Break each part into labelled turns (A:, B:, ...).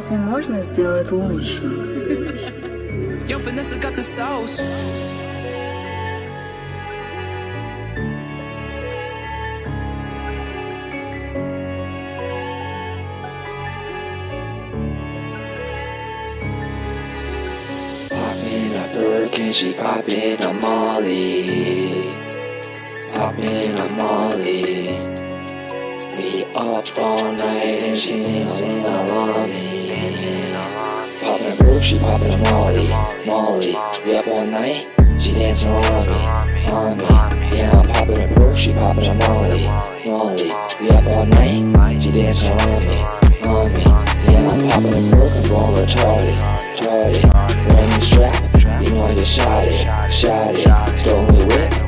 A: Разве можно сделать лучше?
B: Yo, Vanessa got the sauce.
C: Popping a perky, she popping a Molly. Popping a Molly. We up all night and she dancing along me. She poppin' a Molly. Molly. We up all night, she dancing along me. On me. Yeah, I'm poppin' a perk, she poppin' a Molly. Molly. We up all night, she dancing along me. On me. Yeah, I'm poppin' a perk, I'm going retarded. Retarded. Brand new strap, you know I just shot it. Shot it. Stolen the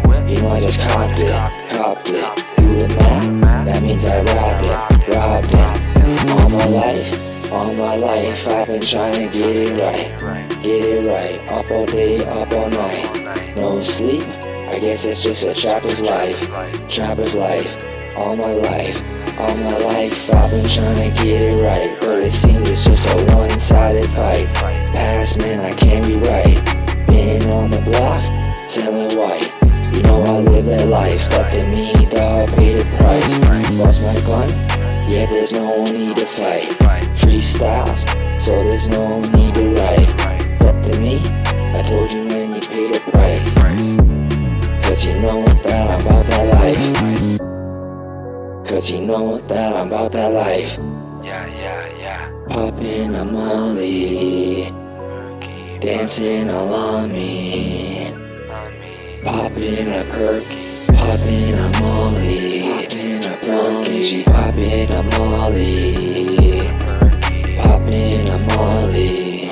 C: whip, you know I just copped it. Copped it. Do the math, that means I robbed it. Robbed it. All my life, all my life, I've been trying to get it right. Get it right. Up all day, up all night. No sleep, I guess it's just a trapper's life. Trapper's life. All my life, all my life, I've been trying to get it right. But it seems it's just a one sided fight. Past man, I can't be right. Been on the block, selling white. You know I live that life, stuck to me, dog, pay the price. Lost my gun, yeah, there's no need to fight. Freestyles, so there's no need to write. Step to me, I told you man, you pay the price. Cause you know what that I'm about that life. Cause you know what that I'm about that life.
D: Yeah, yeah, yeah.
C: Popping a molly, dancing all on me. Popping a perky, popping a molly, popping a perky, she popping a molly, molly.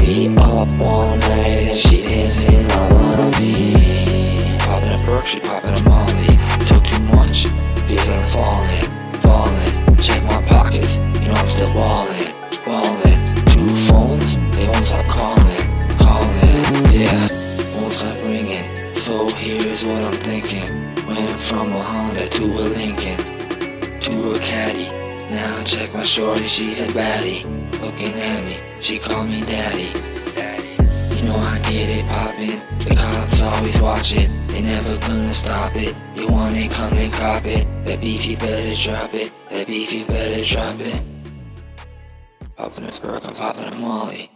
C: We up all night and she dancing all on me. Popping a perk, she popping a molly. Took too much, feels like I'm falling, falling. Check my pockets, you know I'm still ballin', ballin'. Two phones, they won't stop calling, calling. Yeah, won't stop ringing. So here's what I'm thinking. Went from a Honda to a Lincoln, to a caddy. Now check my shorty, she's a baddie. Looking at me, she call me daddy. You know I get it poppin'. The cops always watch it. They never gonna stop it. You want it, come and cop it. That beef, you better drop it. That beef, you better drop it. Poppin' a perk, I'm poppin' a molly.